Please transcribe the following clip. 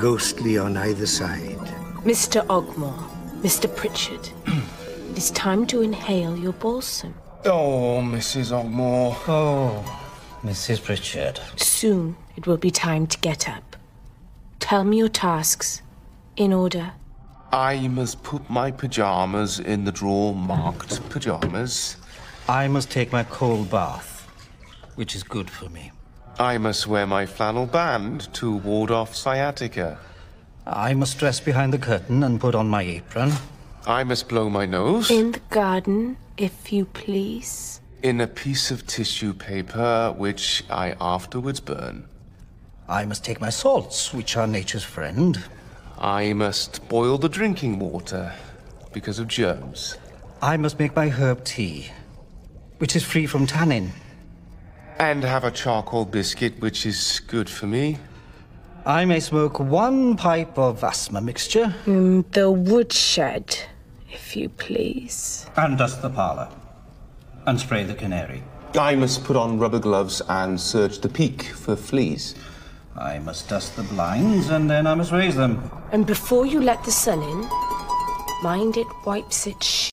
ghostly on either side. Mr. Ogmore, Mr. Pritchard, it is time to inhale your balsam. Oh, Mrs. Ogmore. Oh, Mrs. Pritchard. Soon it will be time to get up. Tell me your tasks. In order. I must put my pajamas in the drawer marked pajamas. I must take my cold bath, which is good for me. I must wear my flannel band to ward off sciatica. I must dress behind the curtain and put on my apron. I must blow my nose In the garden, if you please. in a piece of tissue paper which I afterwards burn. I must take my salts, which are nature's friend. I must boil the drinking water because of germs. I must make my herb tea, which is free from tannin. And have a charcoal biscuit which is good for me. I may smoke one pipe of asthma mixture. In the woodshed, if you please. And dust the parlor. And spray the canary. I must put on rubber gloves and search the peke for fleas. I must dust the blinds and then I must raise them. And before you let the sun in, mind it wipes its